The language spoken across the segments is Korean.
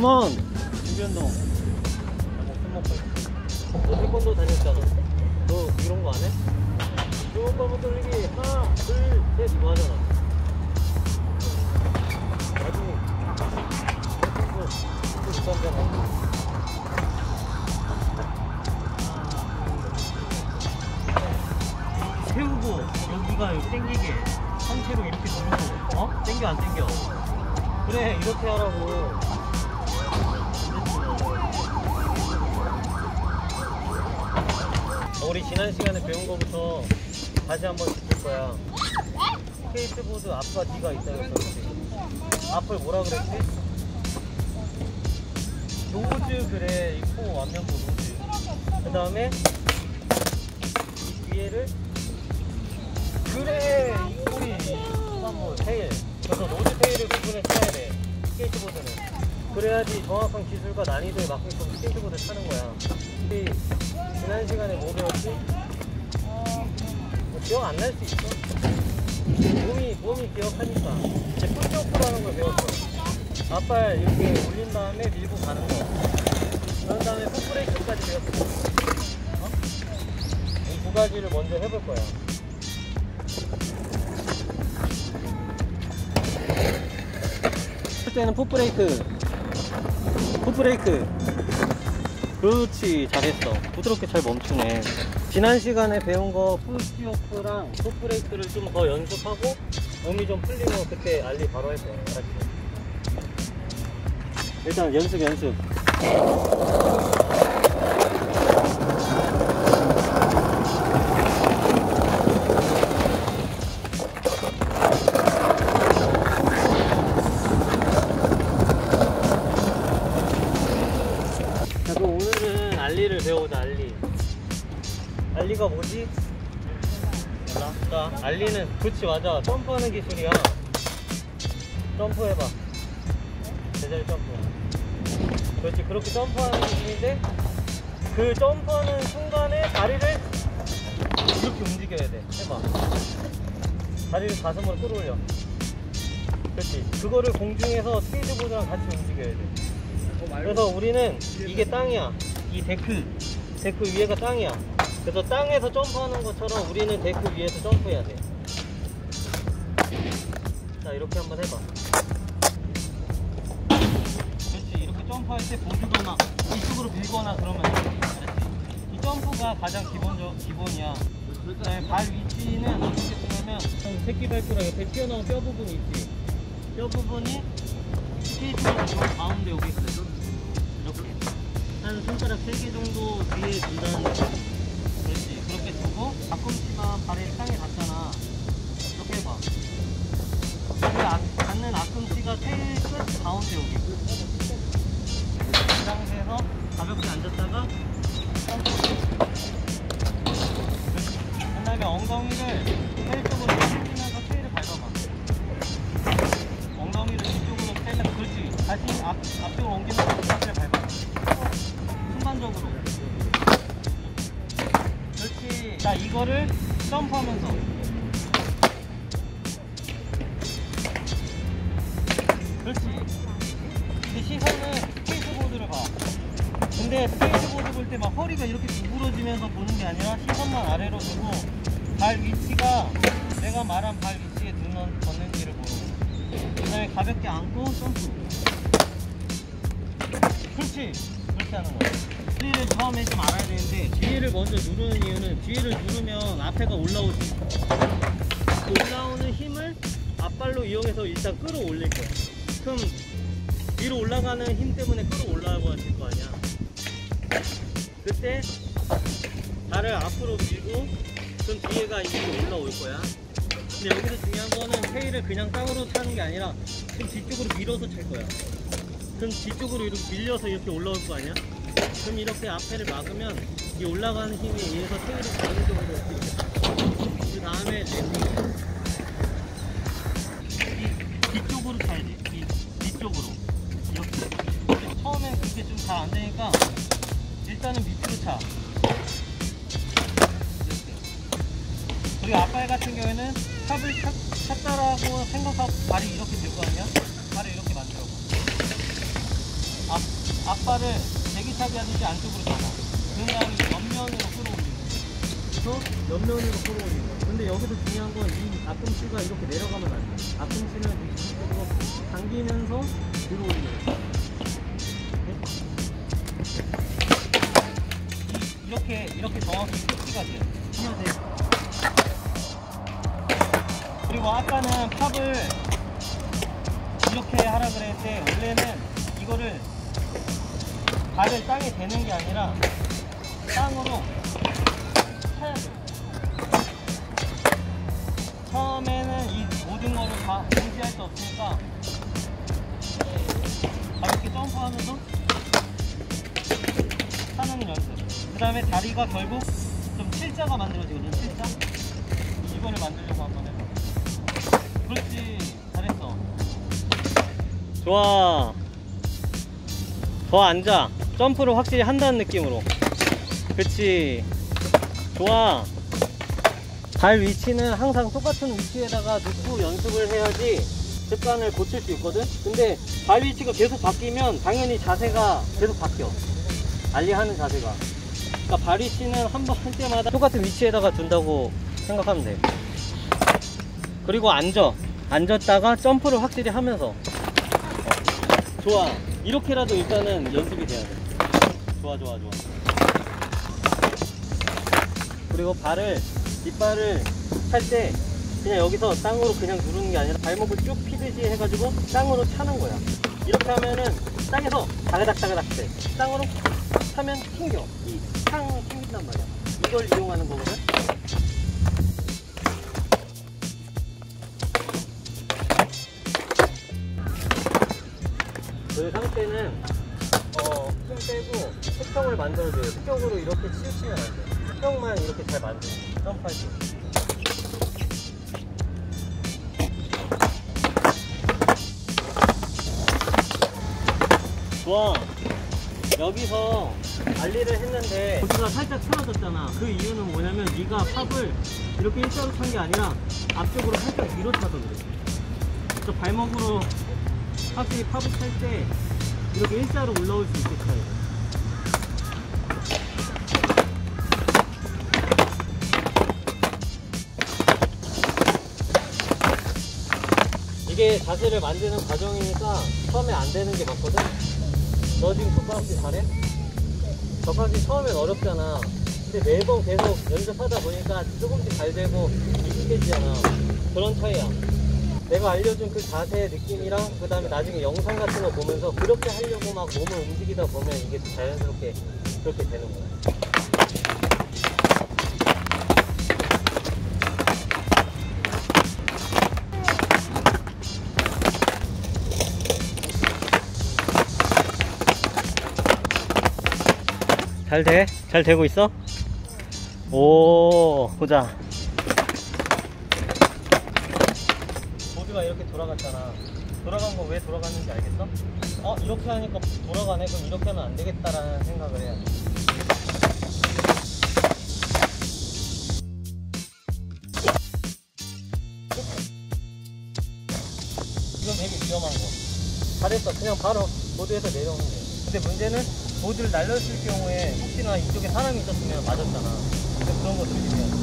컴온 준비운동. 목숨 먹고 너 태권도 다녔잖아 너 이런 거 안 해? 좋은 발목 돌리기 하나 둘셋 이거 하잖아. 나중에 이거 이거 못하잖아 세우고 여기가 여기 땡기게 상체로 이렇게 누르고 어? 땡겨 안 땡겨? 그래 이렇게 하라고 우리 지난 시간에 배운 거부터 다시 한번 지킬 거야. 스케이트보드 앞과 뒤가 있다 그랬었지 앞을 뭐라 그랬지? 노즈 그래. 이코 완면코 노즈. 그 다음에 이 뒤에를 그래. 이 꼬리 한번 tail. 그래서 nose tail을 구분해 줘야 돼. 스케이트보드는. 그래야지 정확한 기술과 난이도에 맞게끔 스케이트보드 타는 거야. 우리 지난 시간에 뭐 배웠지? 뭐 기억 안 날 수 있어. 몸이 몸이 기억하니까. 이제 풀점프라는 걸 배웠어. 앞발 이렇게 올린 다음에 밀고 가는 거. 그런 다음에 foot brake까지 배웠어. 어? 이두 가지를 먼저 해볼 거야. 할 때는 풋브레이크. 풋브레이크 그렇지 잘했어. 부드럽게 잘 멈추네. 지난 시간에 배운 거 풀스티오프랑 풋브레이크를 좀 더 연습하고 몸이 좀 풀리면 그때 알리 바로 할 거야. 알았지? 일단 연습 연습 알리를 배우자 알리. 알리가 뭐지? 몰라. 자 알리는 그렇지 맞아. 점프하는 기술이야. 점프해봐. 제자리 점프. 그렇지 그렇게 점프하는 기술인데 그 점프하는 순간에 다리를 이렇게 움직여야 돼. 해봐. 다리를 가슴으로 끌어올려. 그렇지. 그거를 공중에서 스케이트보드랑 같이 움직여야 돼. 그래서 우리는 이게 땅이야. 이 데크, 데크 위에가 땅이야. 그래서 땅에서 점프하는 것처럼 우리는 데크 위에서 점프해야 돼. 자, 이렇게 한번 해봐. 그렇지. 이렇게 점프할 때 보주거나 이쪽으로 밀거나 그러면 안 돼. 알았지? 이 점프가 가장 기본적, 기본이야. 발 위치는 어떻게 서냐면 새끼 발가락 옆에 튀어나온 뼈 부분이 있지. 뼈 부분이 스케이트보드 요 가운데 여기 있어요. 한 손가락 3개 정도 뒤에 둔다는 거. 그렇지. 그렇게 두고 앞꿈치가 발에 땅에 닿잖아. 이렇게 해봐. 그 앞, 닿는 앞꿈치가 테일 끝 가운데 여기. 이 상태에서 가볍게 앉았 근데 스케이트보드 볼 때 막 허리가 이렇게 구부러지면서 보는 게 아니라 시선만 아래로 두고 발 위치가 내가 말한 발 위치에 두는 건지를 보는 거야. 그 다음에 가볍게 앉고 점프. 그렇지. 그렇게 하는 거야. 뒤를 처음에 좀 알아야 되는데 뒤를 먼저 누르는 이유는 뒤를 누르면 앞에가 올라오지. 그 올라오는 힘을 앞발로 이용해서 일단 끌어올릴 거야. 그럼 위로 올라가는 힘 때문에 끌어올라가야 될거 아니야 그때 발을 앞으로 밀고 그럼 뒤에가 이렇게 올라올 거야 근데 여기서 중요한 거는 테일을 그냥 땅으로 차는 게 아니라 좀 뒤쪽으로 밀어서 찰 거야. 그럼 뒤쪽으로 이렇게 밀려서 이렇게 올라올 거 아니야? 그럼 이렇게 앞에를 막으면 이 올라가는 힘에 의해서 테일이 자동적으로 이렇게 그 다음에. 이 뒤쪽으로 차야지. 이 뒤쪽으로. 이렇게. 처음엔 그게 좀 잘 안 되니까 일단은 밑으로 차. 그리고 앞발 같은 경우에는 탑을 찼, 찼다라고 생각하고 발이 이렇게 될 거 아니야? 발을 이렇게 만들어 봐. 앞발을 대기차기 하듯이 안쪽으로 잡아. 그 다음에 옆면으로 끌어올리는. 그래서 옆면으로 끌어올리는 거야. 근데 여기서 중요한 건 이 앞꿈치가 이렇게 내려가면 안 돼. 앞꿈치는 이쪽으로 당기면서 들어 올리는 거야. 대는 게 아니라 땅으로 쳐야 돼. 처음에는 이 모든 거를 다 동시할 수 없으니까 가볍게 점프하면서 하는 연습. 그 다음에 다리가 결국 좀 칠자가 만들어지거든, 칠자. 이거를 만들려고 한번 해봐. 그렇지, 잘했어. 좋아. 더 앉아. 점프를 확실히 한다는 느낌으로. 그치. 좋아. 발 위치는 항상 똑같은 위치에다가 놓고 연습을 해야지 습관을 고칠 수 있거든? 근데 발 위치가 계속 바뀌면 당연히 자세가 계속 바뀌어. 알리하는 자세가. 그러니까 발 위치는 한 번 할 때마다 똑같은 위치에다가 둔다고 생각하면 돼. 그리고 앉아. 앉았다가 점프를 확실히 하면서. 좋아. 이렇게라도 일단은 연습이 돼야 돼. 좋아, 좋아, 좋아. 그리고 발을, 뒷발을 찰때 그냥 여기서 땅으로 그냥 누르는 게 아니라 발목을 쭉 피듯이 해가지고 땅으로 차는 거야. 이렇게 하면은 땅에서 다그닥 다그닥 돼. 땅으로 차면 튕겨. 이탕 튕긴단 말이야. 이걸 이용하는 거거든. 만들어줘요. 수평으로 이렇게 치우치면 안 돼. 수평만 이렇게 잘 만들어. 점프할 때. 좋아. 여기서 알리를 했는데 보드가 살짝 틀어졌잖아. 그 이유는 뭐냐면 네가 팝을 이렇게 일자로 찬 게 아니라 앞쪽으로 살짝 위로 차서 그래. 그래서 발목으로 확실히 팝을 찰 때 이렇게 일자로 올라올 수 있게 차야 이게 자세를 만드는 과정이니까 처음에 안 되는 게 맞거든? 너 지금 젓가락질 잘해? 젓가락질 처음엔 어렵잖아. 근데 매번 계속 연습하다 보니까 조금씩 잘 되고 익숙해지잖아. 그런 차이야. 내가 알려준 그 자세의 느낌이랑 그 다음에 나중에 영상 같은 거 보면서 그렇게 하려고 막 몸을 움직이다 보면 이게 자연스럽게 그렇게 되는 거야. 잘 돼? 잘 되고 있어? 오, 보자. 보드가 이렇게 돌아갔잖아. 돌아간 거 왜 돌아갔는지 알겠어? 어, 이렇게 하니까 돌아가네. 그럼 이렇게 하면 안 되겠다라는 생각을 해야 돼. 이건 되게 위험한 거. 잘했어. 그냥 바로 보드에서 내려오는 거야. 근데 문제는 보드를 날렸을 경우에 혹시나 이쪽에 사람이 있었으면 맞았잖아. 그런 거 조심해야 돼.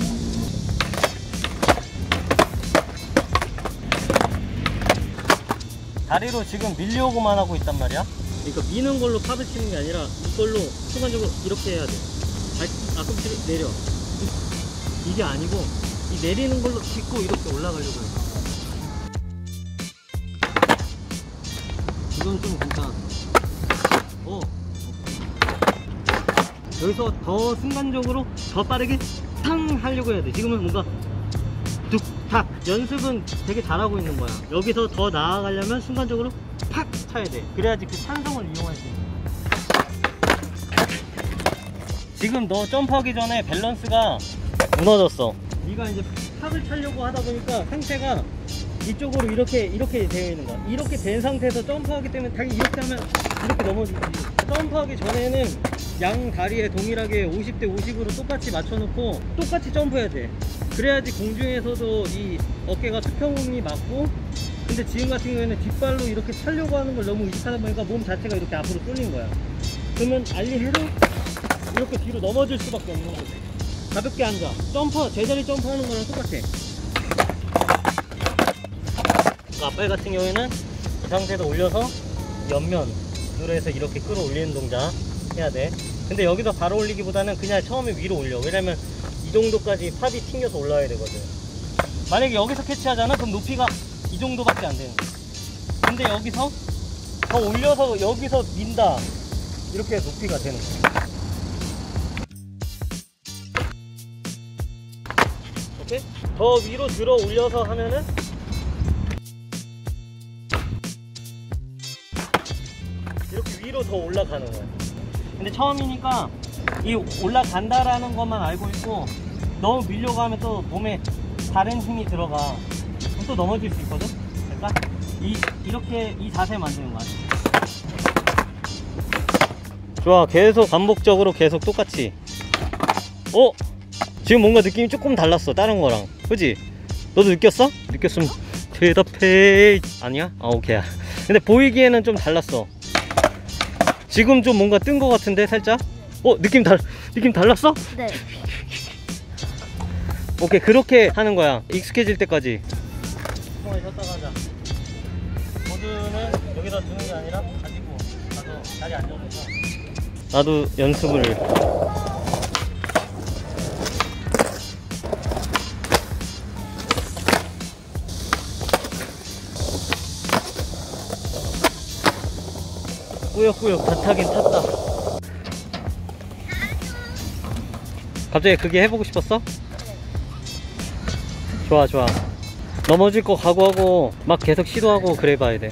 다리로 지금 밀려오고만 하고 있단 말이야. 그러니까 미는 걸로 팝을 치는 게 아니라 이걸로 순간적으로 이렇게 해야 돼. 발, 앞꿈치를 내려. 이- 이게 아니고 이 내리는 걸로 짚고 이렇게 올라가려고 해. 이건 좀 괜찮아. 여기서 더 순간적으로 더 빠르게 탕 하려고 해야 돼. 지금은 뭔가 툭탁 연습은 되게 잘하고 있는 거야. 여기서 더 나아가려면 순간적으로 팍 차야 돼. 그래야지 그 찬성을 이용할 수 있는 거야. 지금 너 점프하기 전에 밸런스가 무너졌어. 네가 이제 팍을 차려고 하다 보니까 상체가 이쪽으로 이렇게 이렇게 되어 있는 거야. 이렇게 된 상태에서 점프하기 때문에 당연히 이렇게 하면 이렇게 넘어지지. 점프하기 전에는 양 다리에 동일하게 50대 50으로 똑같이 맞춰놓고 똑같이 점프해야 돼. 그래야지 공중에서도 이 어깨가 수평이 맞고 근데 지금 같은 경우에는 뒷발로 이렇게 차려고 하는 걸 너무 의식하다 보니까 몸 자체가 이렇게 앞으로 쏠린 거야. 그러면 알리 해도 이렇게 뒤로 넘어질 수밖에 없는 거지. 가볍게 앉아. 점프 제자리 점프하는 거랑 똑같아. 그 앞발 같은 경우에는 이 상태에서 올려서 옆면 으로 해서 이렇게 끌어올리는 동작 해야 돼. 근데 여기서 바로 올리기보다는 그냥 처음에 위로 올려. 왜냐면 이 정도까지 팝이 튕겨서 올라와야 되거든. 만약에 여기서 캐치하잖아? 그럼 높이가 이 정도밖에 안 되는 거야. 근데 여기서 더 올려서 여기서 민다. 이렇게 높이가 되는 거야. 오케이? 더 위로 들어 올려서 하면은 더 올라가는 거야. 근데 처음이니까 이 올라간다라는 것만 알고 있고 너무 밀려고 하면 또 몸에 다른 힘이 들어가. 또 넘어질 수 있거든? 그러니까 이, 이렇게 이 자세 만드는 거야. 좋아. 계속 반복적으로 계속 똑같이. 어? 지금 뭔가 느낌이 조금 달랐어. 다른 거랑. 그지? 너도 느꼈어? 느꼈으면 대답해. 아니야? 아, 오케이. 근데 보이기에는 좀 달랐어. 지금 좀 뭔가 뜬거 같은데 살짝? 어 느낌 달 느낌 달랐어? 네. 오케이 그렇게 하는 거야 익숙해질 때까지 뚜껑을 쉬었다가 하자 보드는 여기다 두는 게 아니라 가지고 가서 자리 앉아서 나도 연습을 꾸역꾸역 다 타긴 탔다. 갑자기 그게 해보고 싶었어? 좋아 좋아. 넘어질 거 각오하고 막 계속 시도하고 그래 봐야 돼.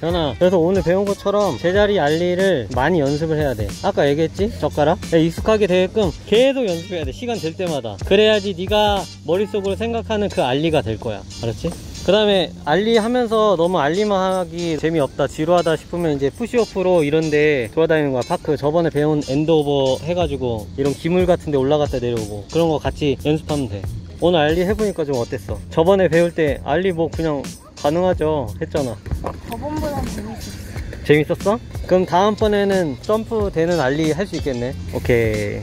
현아 그래서 오늘 배운 것처럼 제자리 ollie를 많이 연습을 해야 돼. 아까 얘기했지? 젓가락? 야, 익숙하게 되게끔 계속 연습해야 돼. 시간 될 때마다. 그래야지 네가 머릿속으로 생각하는 그 ollie가 될 거야. 알았지? 그 다음에 ollie 하면서 너무 ollie만 하기 재미없다 지루하다 싶으면 이제 push off로 이런데 돌아다니는 거야 park 저번에 배운 end over 해가지고 이런 기물 같은데 올라갔다 내려오고 그런 거 같이 연습하면 돼 오늘 알리 해보니까 좀 어땠어? 저번에 배울 때 알리 뭐 그냥 가능하죠 했잖아 저번보단 재밌었어. 재밌었어? 그럼 다음번에는 점프 되는 알리 할 수 있겠네 오케이